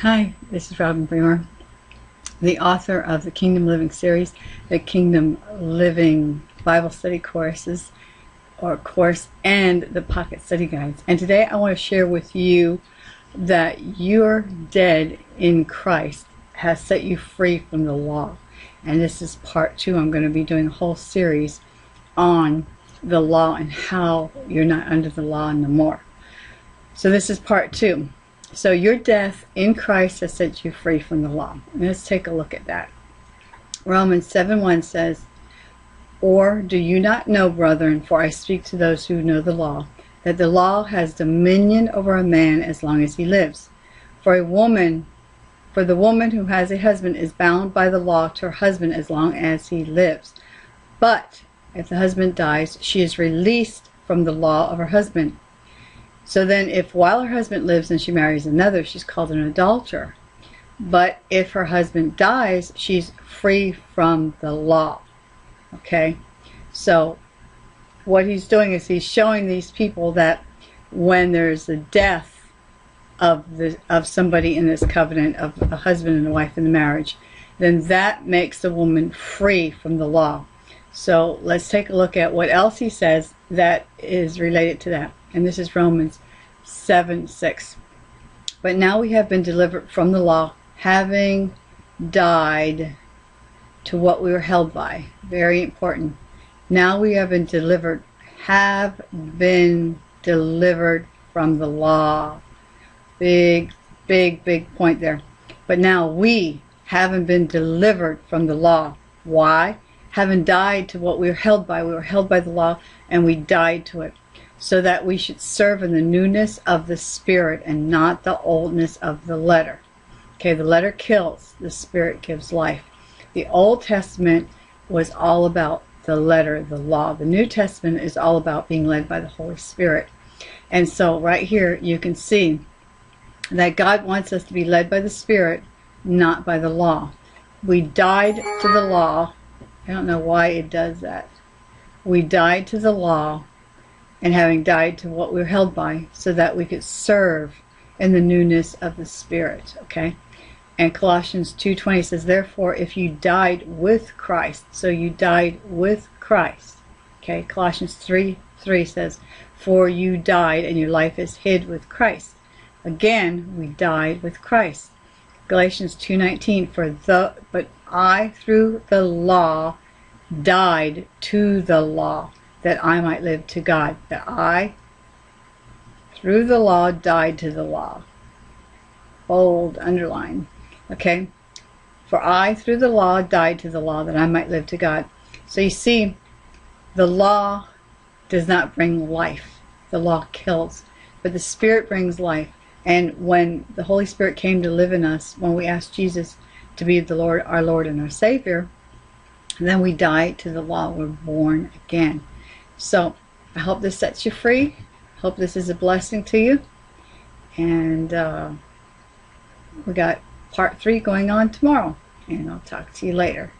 Hi, this is Robin Bremer, the author of the Kingdom Living series, the Kingdom Living Bible Study courses or course, and the Pocket Study Guides. And today I want to share with you that you're dead in Christ has set you free from the law. And this is part two. I'm going to be doing a whole series on the law and how you're not under the law no more. So this is part two. So your death in Christ has set you free from the law. Let's take a look at that. Romans 7 1 says, Or do you not know, brethren, for I speak to those who know the law, that the law has dominion over a man as long as he lives? For a woman, for the woman who has a husband is bound by the law to her husband as long as he lives. But if the husband dies, she is released from the law of her husband. So then, if while her husband lives and she marries another, she's called an adulterer. But if her husband dies, she's free from the law. Okay? So, what he's doing is he's showing these people that when there's a death of the of somebody in this covenant of a husband and a wife in the marriage, then that makes the woman free from the law. So let's take a look at what else he says that is related to that and this is Romans 7 6. But now we have been delivered from the law, having died to what we were held by. Very important. Now we have been delivered, have been delivered from the law. Big, big, big point there. But now we haven't been delivered from the law. Why? Having died to what we were held by. We were held by the law and we died to it so that we should serve in the newness of the Spirit and not the oldness of the letter. Okay, the letter kills, the Spirit gives life. The Old Testament was all about the letter, the law. The New Testament is all about being led by the Holy Spirit. And so, right here, you can see that God wants us to be led by the Spirit, not by the law. We died to the law. I don't know why it does that. We died to the law and having died to what we were held by so that we could serve in the newness of the spirit okay? And colossians 2.20 says therefore if you died with christ so you died with christ okay? Colossians 3 3 says for you died and your life is hid with christ. Again we died with christ. Galatians 2.19 for the but i through the law died to the law that I might live to God, that I, through the law, died to the law. Bold, underline. Okay? For I, through the law, died to the law, that I might live to God. So you see, the law does not bring life. The law kills. But the Spirit brings life. And when the Holy Spirit came to live in us, when we asked Jesus to be the Lord, our Lord and our Savior, then we die to the law. We're born again. So I hope this sets you free. Hope this is a blessing to you. And uh, we got part three going on tomorrow. And I'll talk to you later.